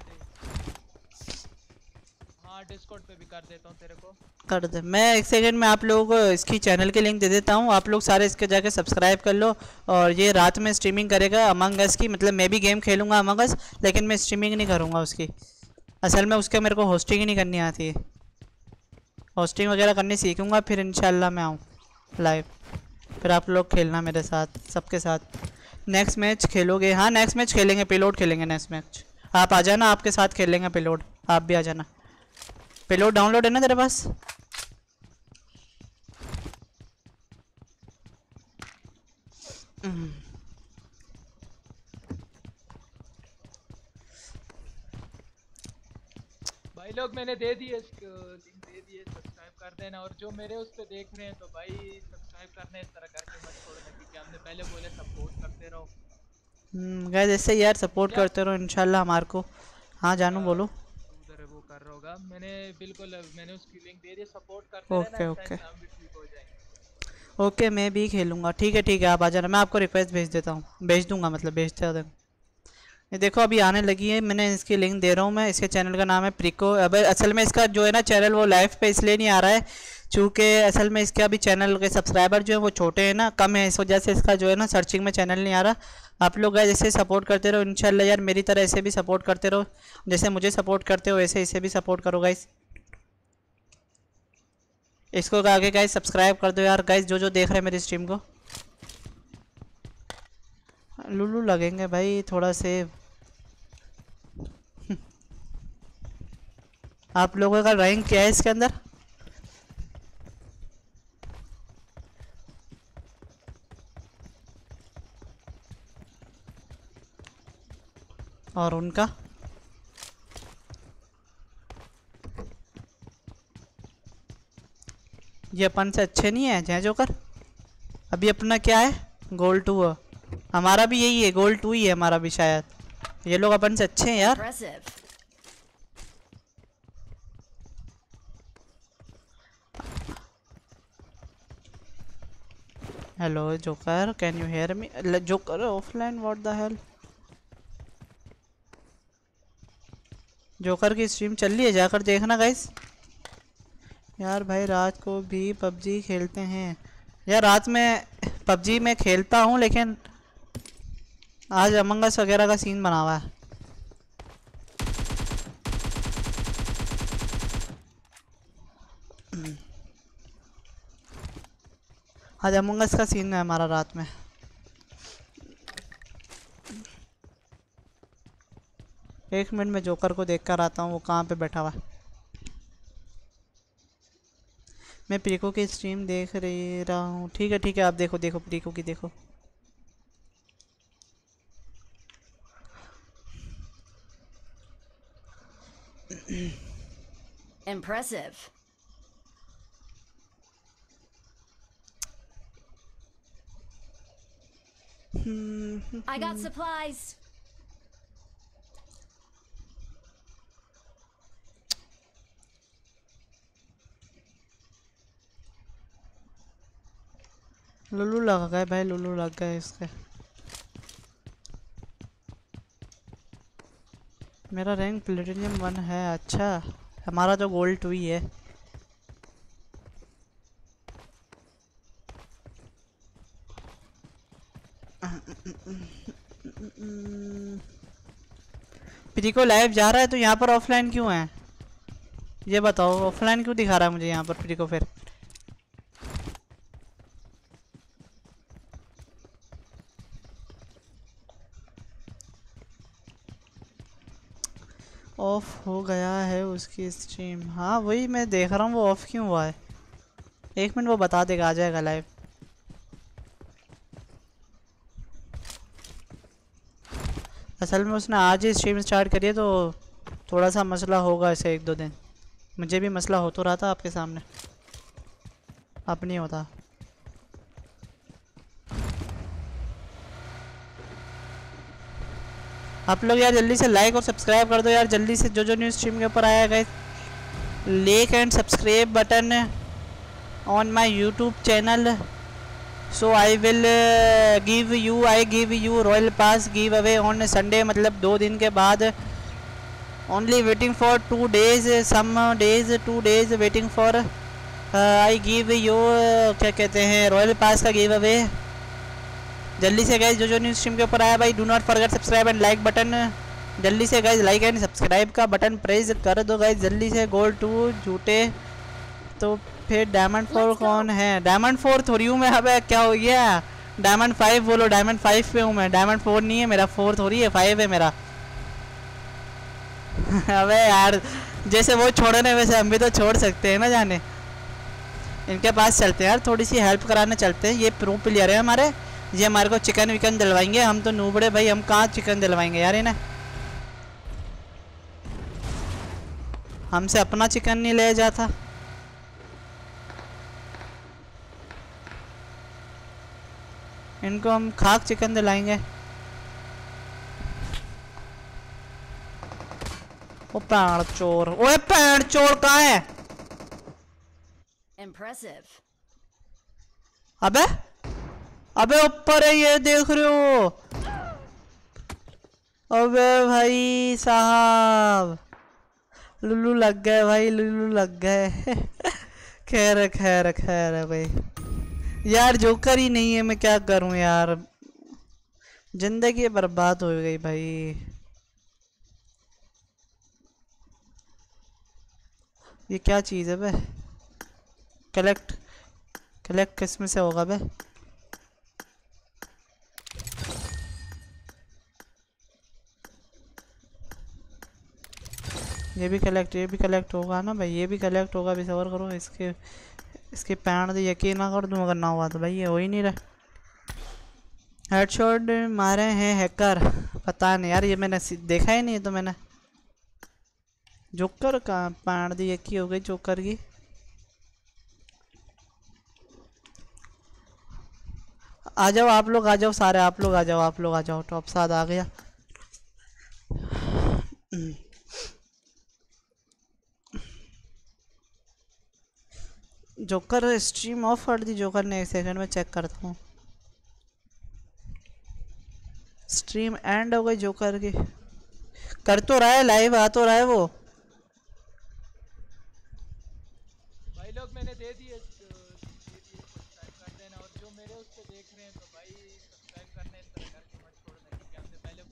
डिस्कॉर्ड पे भी कर देता हूँ तेरे को। कर दे। मैं एक सेकंड में आप लोगों को इसकी चैनल के लिंक दे देता हूँ। आप लोग सारे इसके जाके सब्सक्राइब कर लो और ये रात में स्ट्रीमिंग करेगा अमंग अस की। मतलब मैं भी गेम खेलूँगा अमंग अस लेकिन मैं स्ट्रीमिंग नहीं करूँगा उसकी। असल में उसके मेरे को होस्टिंग ही नहीं करनी आती। है होस्टिंग वगैरह करनी सीखूँगा, फिर इंशाल्लाह मैं आऊँ लाइव फिर आप लोग खेलना मेरे साथ, सबके साथ। नेक्स्ट मैच खेलोगे? हाँ नेक्स्ट मैच खेलेंगे पेलोड खेलेंगे नेक्स्ट मैच आप आ जाना, आपके साथ खेल लेंगे पेलोड आप भी आ जाना। पेलोड डाउनलोड है ना तेरे पास? भाई लोग मैंने दे दिए लिंक दे दिए सब्सक्राइब कर देना और जो मेरे उस पे देख रहे हैं तो भाई सब्सक्राइब करना इस तरह करके मत छोड़ना क्योंकि हमने पहले बोले सपोर्ट करते रहो। गैस ऐसे यार सपोर्ट करते रहो इंशाल्लाह हमारे को। हाँ जानू बोलो। उधर वो कर रहा होगा। मैंने बिल्कुल मैंने उसकी लिंक दे दी सपोर्ट करते ओके, ओके। हो ओके मैं भी खेलूँगा। ठीक है ठीक है आप आ जाना। मैं आपको रिक्वेस्ट भेज देता हूँ। भेज दूँगा मतलब भेजते हो ये देखो अभी आने लगी है। मैंने इसकी लिंक दे रहा हूँ मैं। इसके चैनल का नाम है प्रिको अब असल में इसका जो है ना चैनल वो लाइव पे इसलिए नहीं आ रहा है चूँकि असल में इसके अभी चैनल के सब्सक्राइबर जो है वो छोटे हैं ना कम है। इस वजह से इसका जो है ना सर्चिंग में चैनल नहीं आ रहा। आप लोग गाइस ऐसे सपोर्ट करते रहो इंशाल्लाह यार मेरी तरह ऐसे भी सपोर्ट करते रहो, जैसे मुझे सपोर्ट करते हो, वैसे इसे भी सपोर्ट करो गाइस इसको आगे गाइस सब्सक्राइब कर दो यार गाइस जो जो देख रहे हैं मेरी स्ट्रीम को। लुलू लगेंगे भाई, थोड़ा से। आप लोगों का रैंक क्या है इसके अंदर? और उनका ये अपन से अच्छे नहीं है जय जोकर। अभी अपना क्या है? गोल टू है। हमारा भी यही है गोल टू ही है हमारा भी शायद। ये लोग अपन से अच्छे हैं यार। Hello joker can you hear me joker offline what the hell joker की स्ट्रीम चल रही है, जाकर देखना गाइस यार भाई, रात को भी पबजी खेलते हैं। यार, रात में पबजी में खेलता हूँ, लेकिन आज अमंगस वगैरह का सीन बना हुआ है। आज अमंगस का सीन है हमारा रात में। एक मिनट में जोकर को देख कर आता हूँ वो कहाँ पे बैठा हुआ है मैं प्रीको की स्ट्रीम देख रही रहा हूँ ठीक है ठीक है आप देखो देखो प्रीको की देखो Impressive. I got supplies. Lulu लग गए भाई लुल्लू लग गए इसके। मेरा रैंक प्लेटिनियम वन है अच्छा। हमारा तो गोल्ड टू ही। है प्रीको लाइव जा रहा है तो यहाँ पर ऑफलाइन क्यों है? ये बताओ ऑफलाइन क्यों दिखा रहा है मुझे यहाँ पर प्रीको फिर? ऑफ़ हो गया है उसकी स्ट्रीम हाँ वही मैं देख रहा हूँ, वो ऑफ़ क्यों हुआ है? एक मिनट, वो बता देगा, आ जाएगा लाइव असल में उसने आज ही स्ट्रीम स्टार्ट करी है तो थोड़ा सा मसला होगा ऐसे एक दो दिन। मुझे भी मसला हो तो रहा था आपके सामने। अब नहीं होता। आप लोग यार जल्दी से लाइक और सब्सक्राइब कर दो यार, जल्दी से जो जो न्यूज़ स्ट्रीम के ऊपर आया गए like and subscribe button on my YouTube channel so I will give you I give you royal pass give away on Sunday मतलब दो दिन के बाद। Only waiting for two days some days two days waiting for I give you क्या कहते हैं royal pass का give away जल्दी से गए जो जो न्यूज़ स्ट्रीम के ऊपर आया भाई do not forget subscribe and like button जल्दी से गए लाइक एंड सब्सक्राइब का बटन प्रेस कर दो गए जल्दी से गोल्ड टू झूठे. तो फिर डायमंड फोर कौन है? डायमंड फोर थोड़ी हूँ मैं अबे क्या हो गया? डायमंड फाइव बोलो डायमंड फाइव पे हूँ मैं. डायमंड फोर नहीं है मेरा फोर थोड़ी है फाइव है मेरा. अबे यार जैसे वो छोड़े ना वैसे हम भी तो छोड़ सकते हैं ना जाने. इनके पास चलते हैं यार थोड़ी सी हेल्प कराने चलते हैं. ये प्रो प्लेयर है हमारे. ये हमारे को चिकन विकन दिलवाएँगे हम तो नूबड़े भाई हम कहाँ चिकन दिलवाएँगे यार इन्हें? हमसे अपना चिकन नहीं ले जाता। इनको हम खाक चिकन दिलाएँगे। ओ पैण चोर ओए पैण चोर कहाँ है? Impressive. अबे अबे ऊपर है ये, देख रहे हो। अबे भाई साहब। लुल्लू लग गए भाई, लुल्लू लग गए। खैर खैर खैर है भाई। यार, जोकर ही नहीं है, मैं क्या करूँ यार? ज़िंदगी बर्बाद हो गई भाई। ये क्या चीज़ है बे? कलेक्ट कलेक्ट किसमें से होगा बे? ये भी कलेक्ट ये भी कलेक्ट होगा ना भाई, ये भी कलेक्ट होगा, अभी सबर करो, इसके इसके पैण से यकीन ना कर दूँ अगर ना हुआ तो भाई, ये हो ही नहीं रहा। हेडशॉट मारे हैं हैकर पता नहीं यार, ये मैंने देखा ही नहीं तो मैंने। जोकर का पैण दी यकी हो गई जोकर की। आ जाओ आप लोग, आ जाओ सारे, आप लोग आ जाओ, आप लोग आ जाओ टॉप सात आ गया। जोकर स्ट्रीम ऑफ़ कर दी जोकर ने एक सेकंड में चेक करता हूँ। स्ट्रीम एंड हो गई जोकर की। कर तो रहा है लाइव आ तो रहा है वो। भाई लोग मैंने दे दिए देख रहे हैं तो भाई सब्सक्राइब करने इस तरह करके मत छोड़ना क्योंकि हमने पहले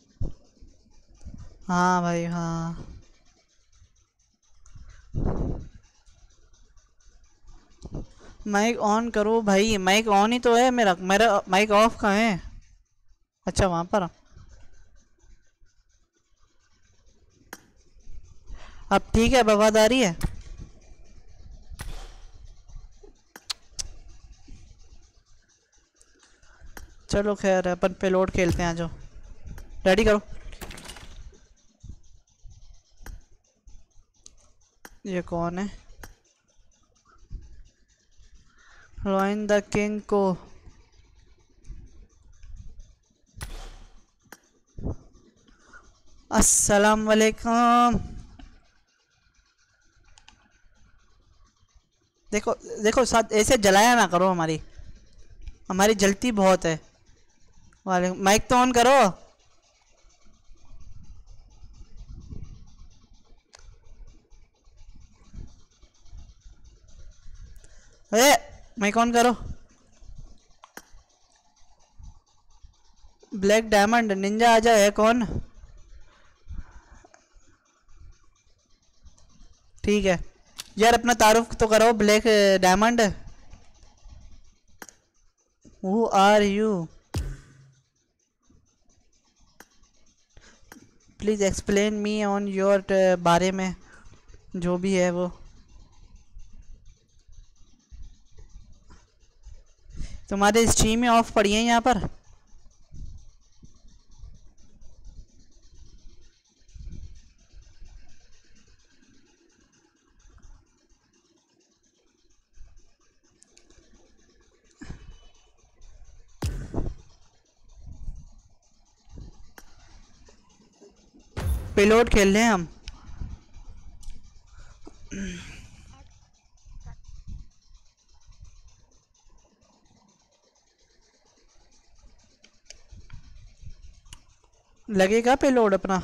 हाँ भाई हाँ माइक ऑन करो भाई माइक ऑन ही तो है मेरा मेरा माइक ऑफ़ कहाँ है? अच्छा वहाँ पर अब ठीक है, वफादारी है। चलो खैर, अपन पे पेलोड खेलते हैं जो रेडी करो? ये कौन है? रॉइन द किंग को अस्सलाम वालेकुम देखो देखो, साथ ऐसे जलाया ना करो हमारी। हमारी जलती बहुत है। वाले माइक तो ऑन करो। ए माइक ऑन करो? ब्लैक डायमंड निंजा आजा है कौन? ठीक है। यार, अपना तारुफ तो करो black diamond who are you please explain me on your बारे में, जो भी है वो। तुम्हारे स्ट्रीम में ऑफ़ पड़ी है यहाँ पर? पेलोड खेल रहे हैं हम। लगेगा पे लोड अपना?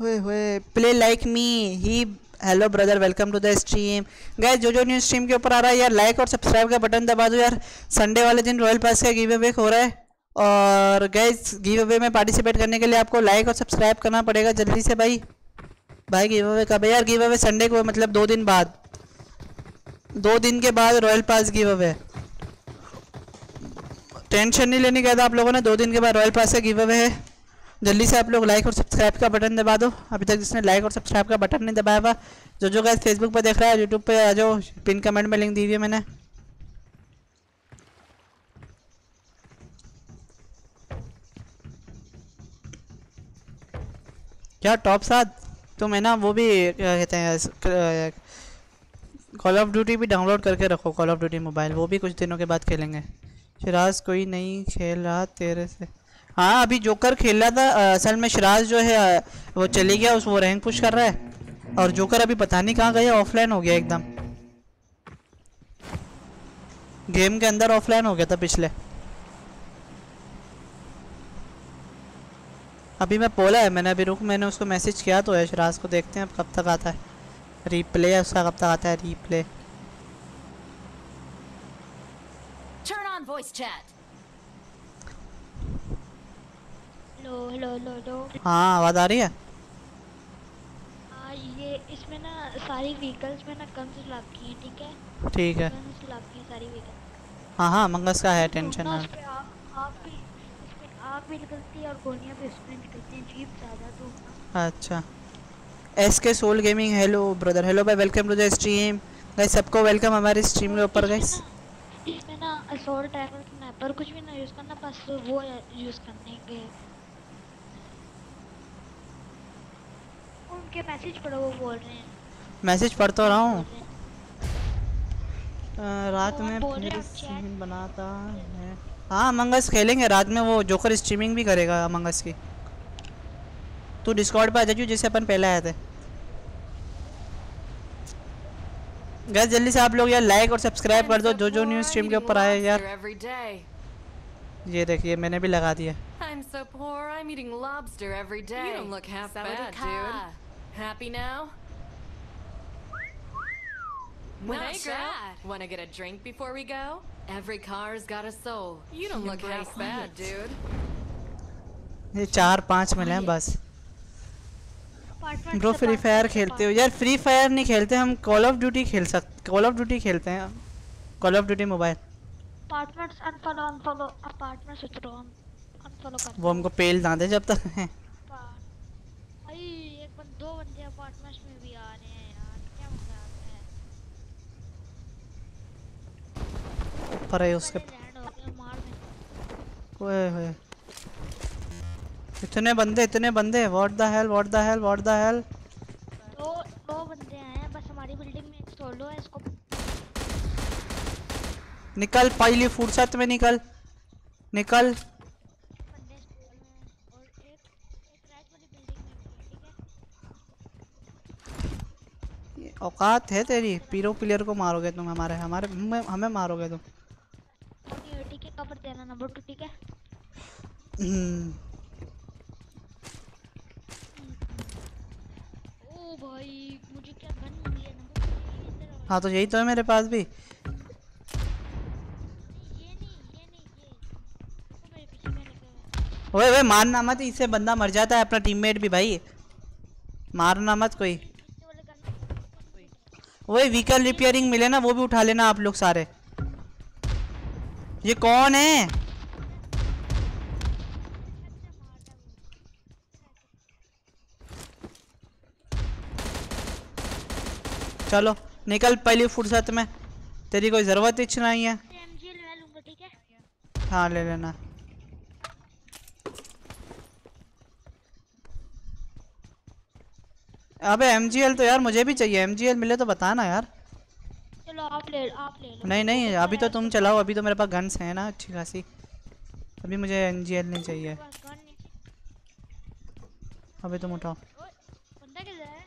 हुए हुए play like me he hello brother welcome to the stream guys जो जो न्यू स्ट्रीम के ऊपर आ रहा है यार लाइक और सब्सक्राइब का बटन दबा दो यार। संडे वाले दिन रॉयल पास का गिव अवे हो रहा है। और गैस गिव अवे में पार्टिसिपेट करने के लिए आपको लाइक और सब्सक्राइब करना पड़ेगा जल्दी से भाई। भाई गिव अवे कब यार? गिव अवे संडे को मतलब दो दिन बाद। दो दिन के बाद royal pass give away tension नहीं लेनी कहता आप लोगों ने दो दिन के बाद रॉयल पास का गिव अवे है। जल्दी से आप लोग लाइक और सब्सक्राइब का बटन दबा दो। अभी तक जिसने लाइक और सब्सक्राइब का बटन नहीं दबाया हुआ, जो जो गैस फेसबुक पर देख रहा है यूट्यूब पर आ जाओ पिन कमेंट में लिंक दी हुई है मैंने। क्या टॉप सात? तुम है ना, वो भी, क्या कहते हैं कॉल ऑफ़ ड्यूटी भी डाउनलोड करके रखो कॉल ऑफ़ ड्यूटी मोबाइल वो भी कुछ दिनों के बाद खेलेंगे। शिराज कोई नहीं खेल रहा तेरे से। हाँ अभी जोकर खेल रहा था असल में शराज जो है वो चली गया, उस वो रैंक पुश कर रहा है। और जोकर अभी पता नहीं कहाँ गया, ऑफलाइन हो गया एकदम। गेम के अंदर ऑफलाइन हो गया था पिछले। अभी मैं बोला है, मैंने अभी रुक, मैंने उसको मैसेज किया तो है, शराज को देखते हैं अब कब तक आता है। रिप्ले उसका, कब तक आता है replay. On voice chat. Hello hello hello hello हाँ आवाज़ आ रही है? हाँ ये इसमें ना सारी व्हीकल्स में ना गन्स लग की हैं ठीक है? ठीक है। गन्स लग की हैं सारी व्हीकल हाँ हाँ मंगस का है टेंशन ना है उस पे आग आग भी इसमें भी निकलती है और गोलियाँ भी उसमें निकलती हैं जीप ज़्यादा तो ना। अच्छा। S K soul gaming hello brother hello भाई welcome to the stream guys सबको वेलकम हमारे स्ट्रीम के ऊपर गाइस इसमें ना असोल्ट राइफल स्नाइपर कुछ भी ना यूज़ करना बस वो यूज़ करने के। उनके मैसेज पढ़ो वो बोल रहे हैं। मैसेज पढ़ तो रहा हूँ। रात में फिर? सीन बनाता है। हाँ मंगस खेलेंगे रात में वो जोकर स्ट्रीमिंग भी करेगा मंगस की। तू डिस्कॉर्ड पे आ जाइए जैसे अपन पहले आए थे। गैस जल्दी से आप लोग यार लाइक और सब्सक्राइब कर दो जो जो न्यूज़ स्ट्रीम के ऊपर आए यार ये देखिए मैंने भी लगा दिया I'm so poor, I'm eating lobster every day. You don't look half bad, dude. Happy now? Not Hey, girl. Want to get a drink before we go? Every car's got a soul. You don't look half bad, dude. ये चार पाँच मिले हैं बस bro free fire खेलते हो। यार free fire नहीं खेलते हम कॉल ऑफ़ ड्यूटी खेल सकते कॉल ऑफ़ ड्यूटी खेलते हैं। Call of duty mobile apartments unfollow unfollow apartments उतरो unfollow कर वो हमको पेल ना दे जब तक। हैं। भाई एक बन दो बंदे अपार्टमेंट्स में भी आ रहे हैं यार क्या मज़ाक है। पर है उसके लैंड हो दे ओए होए। इतने बंदे इतने बंदे what the hell what the hell what the hell दो दो बंदे आए हैं बस हमारी बिल्डिंग में एक सोलो है इसको निकल पहली फुर्सत में निकल। निकल। औकात है तेरी पीरो प्लेयर को मारोगे तुम हमारे हमारे हमें हमें मारोगे तुम। ठीक है कवर देना नंबर टू ठीक है हम्म, ओ भाई मुझे क्या गन मिली है। हाँ तो यही तो है मेरे पास भी। ओए ओए मारना मत इससे बंदा मर जाता है अपना टीममेट भी भाई। मारना मत कोई। वही व्हीकल रिपेयरिंग मिले ना वो भी उठा लेना आप लोग सारे। ये कौन है? चलो निकल पहली फुर्सत में। तेरी कोई ज़रूरत ही नहीं है। है? हाँ ले लेना। अबे एमजीएल तो यार मुझे भी चाहिए। एमजीएल मिले तो बता ना यार। चलो आप ले आप ले लो। नहीं नहीं अभी तो तुम चलाओ। अभी तो मेरे पास गन्स हैं ना अच्छी खासी। अभी मुझे एन नहीं चाहिए। अभी तुम उठाओ ओए बंदा किधर है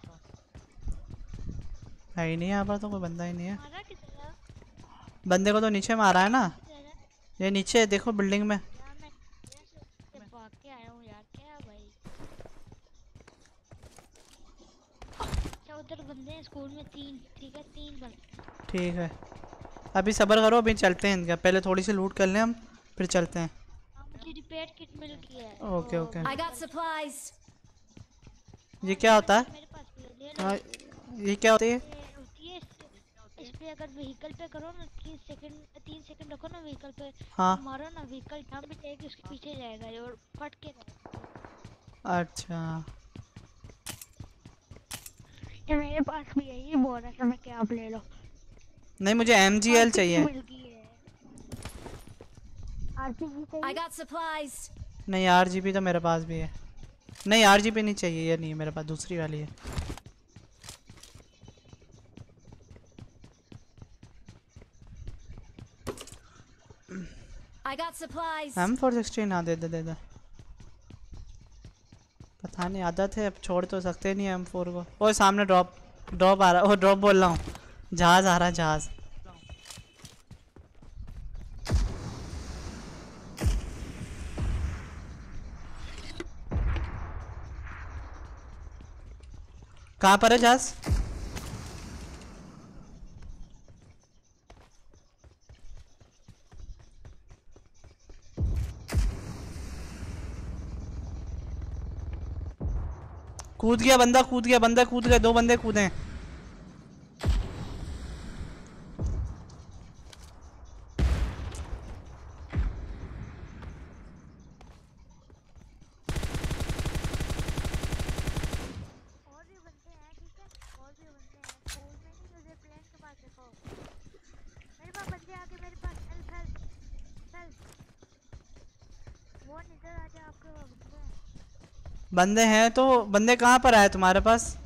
है ही नहीं यहाँ पर तो कोई बंदा ही नहीं है। बंदे को तो नीचे मारा है ना? ये नीचे देखो बिल्डिंग में। यार मैं से भाग के आया हूँ यार क्या भाई? अच्छा उधर बंदे हैं स्कूल में तीन ठीक है तीन ठीक है। अभी सबर करो अभी चलते हैं इनका। पहले थोड़ी सी लूट कर लें हम फिर चलते हैं। हाँ रिपेयर किट मिल गई है। Okay okay. supplies. ये क्या होता है? मेरे पास भी है, ये क्या होती है? इस- पे अगर व्हीकल पे करो ना तीन सेकंड तीन सेकंड रखो ना व्हीकल पे हाँ। मारो ना व्हीकल जहाँ भी जाएगी उसके पीछे जाएगा ये और फट के अच्छा। ये मेरे पास भी है ये बोल रहा था मैं क्या आप ले लो। नहीं मुझे एमजीएल चाहिए। मिल गई है। RPG I got supplies. नहीं आर तो मेरे पास भी है। नहीं आर नहीं चाहिए ये नहीं है मेरे पास दूसरी वाली है। I got supplies. M416 460 ना दे दे दे दे। पता नहीं आदत है अब छोड़ तो सकते नहीं M4 को। ओए सामने drop, drop आ रहा ओ drop बोल रहा हूँ। जहाज़ आ रहा जहाज़। कहाँ पर है जहाज़? कूद गया बंदा कूद गया बंदा कूद गया दो बंदे कूदे वो आपके बंदे हैं तो बंदे कहाँ पर आए तुम्हारे पास?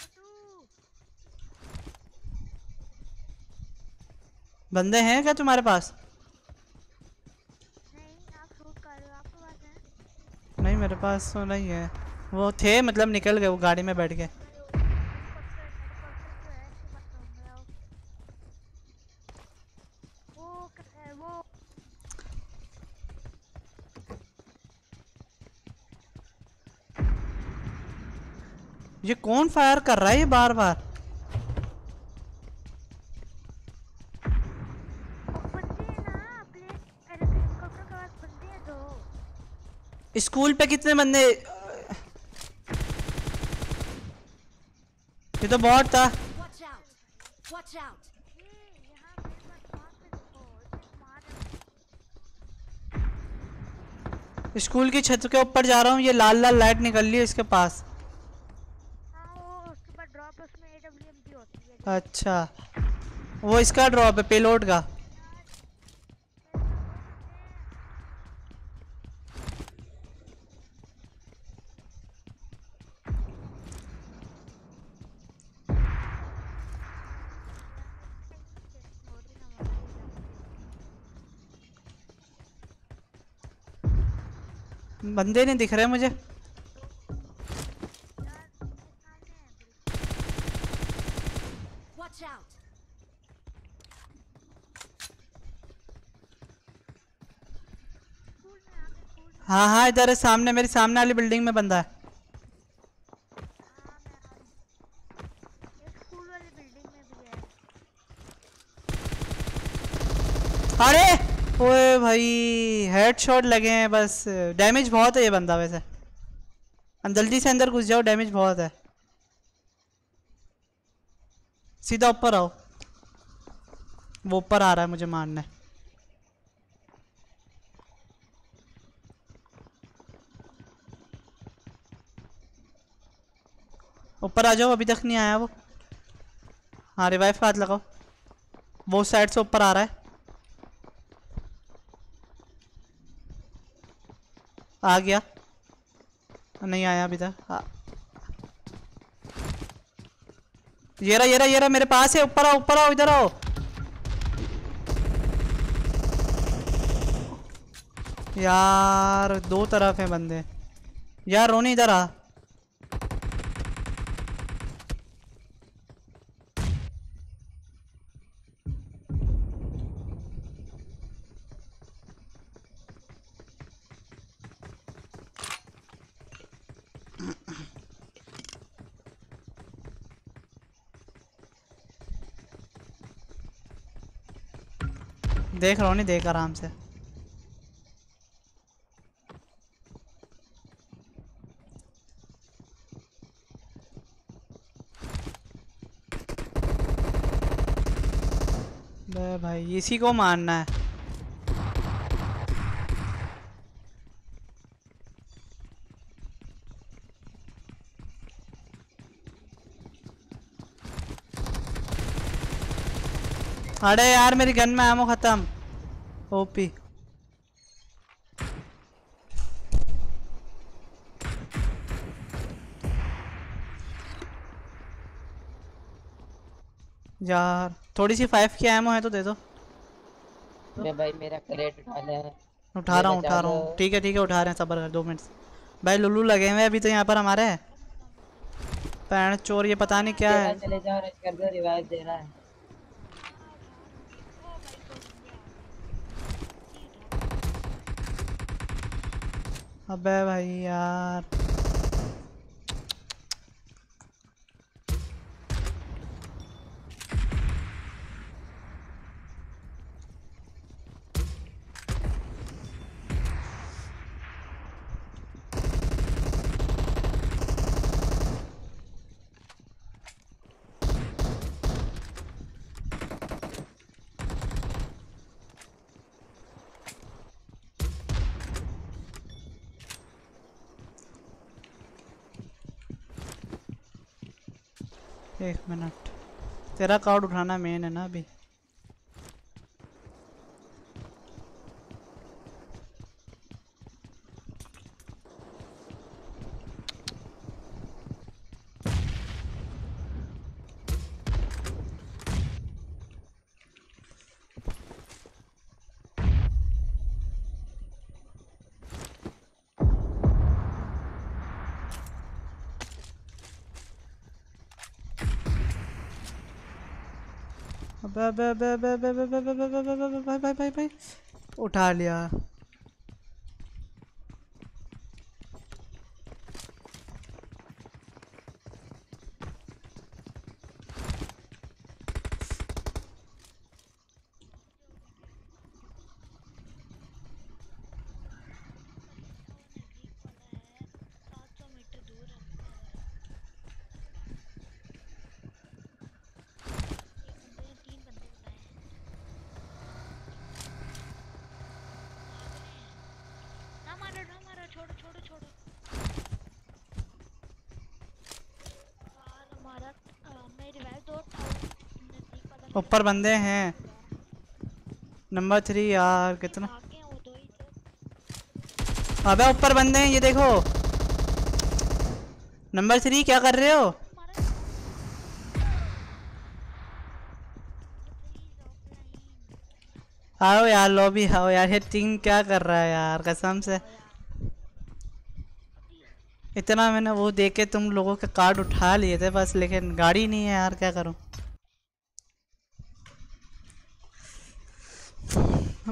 के के बंदे हैं क्या तुम्हारे पास? नहीं, मेरे पास तो नहीं है। वो थे मतलब निकल गए, वो गाड़ी में बैठ गए वो क- वो ये कौन फायर कर रहा है ये बार बार स्कूल पे कितने बंदे ये तो बहुत था। स्कूल की छत के ऊपर जा रहा हूँ, ये लाल लाल लाइट निकल रही है इसके पास हाँ वो उसके बाद ड्रॉप उसमें एडब्ल्यूएमपी होती है अच्छा। वो इसका ड्रॉप है पेलोड का। बंदे नहीं दिख रहे मुझे। हाँ हाँ इधर है, सामने, मेरे सामने वाली बिल्डिंग में बंदा है। अरे, ओए भाई हेडशॉट लगे हैं, बस। डैमेज बहुत है ये बंदा वैसे। जल्दी से अंदर घुस जाओ डैमेज बहुत है। सीधा ऊपर आओ। वो ऊपर आ रहा है मुझे मारने। ऊपर आ जाओ, अभी तक नहीं आया वो। हाँ रिवाइव का हाथ लगाओ। वो साइड से ऊपर आ रहा है। आ गया। नहीं आया अभी तक। ये रहा ये रहा ये रहा, मेरे पास है। ऊपर आओ ऊपर आओ, इधर आओ। यार, दो तरफ़ है बंदे। यार, रोनी इधर आ। देख रहा नहीं देख आराम से। भाई इसी को मारना है। अरे यार मेरी गन में एमो खत्म। ओपी यार थोड़ी सी फाइव की एमो है तो दे दो। अरे भाई मेरा क्रेट उठा ले उठा रहा हूँ उठा रहा हूँ। ठीक है ठीक है उठा रहे हैं सबर कर दो मिनट भाई लुल्लू लगे हुए अभी तो यहाँ पर हमारे। पैण चोर ये पता नहीं क्या है। चले जाओ कर दो रिवाइव दे रहा है। अबे भाई यार। एक मिनट। तेरा कार्ड उठाना मेन है ना अभी। अबे अबे अबे अबे अबे अबे अबे अबे अबे अबे अबे भाई भाई भाई भाई उठा लिया ना मारो ना मारो छोड़ो छोड़ो छोड़ो यार हमारा अ, मैं रिवाइव दो उठाओ नज़दीक वाला ऊपर बंदे हैं। नंबर थ्री यार कितना? थे अबे ऊपर बंदे हैं ये देखो। नंबर थ्री क्या कर रहे हो? आओ यार लॉबी आओ यार ये टीम क्या कर रहा है यार कसम से। इतना मैंने वो देखे तुम लोगों के कार्ड उठा लिए थे बस लेकिन गाड़ी नहीं है यार क्या करूँ?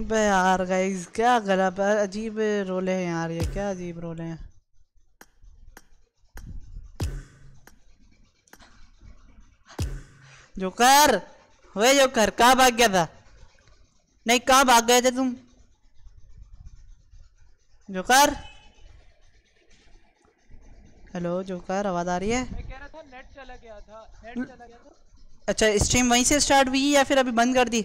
अबे यार गाइस क्या गलत अजीब रोले हैं यार ये क्या अजीब रोले हैं। जोकर! वे जोकर कहाँ भाग गया था? नहीं कहाँ भाग गए थे तुम? जोकर! हेलो जोकर आवाज़ आ रही है? मैं कह रहा था नेट चला गया था। नेट चला गया था। अच्छा स्ट्रीम वहीं से स्टार्ट हुई या फिर अभी बंद कर दी?